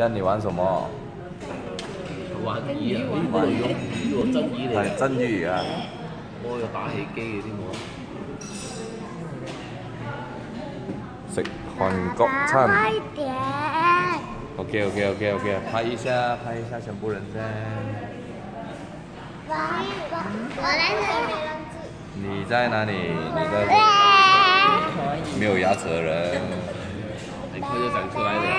欣，你玩什么？玩鱼啊！呢个鱼喎，真鱼嚟。系真鱼啊！我有打气机嗰啲冇。食韩国餐。快点。OK OK OK OK，拍一下，拍一下全部人先。我来这里。你在哪里？你在。没有牙齿的人。一快就长出来了。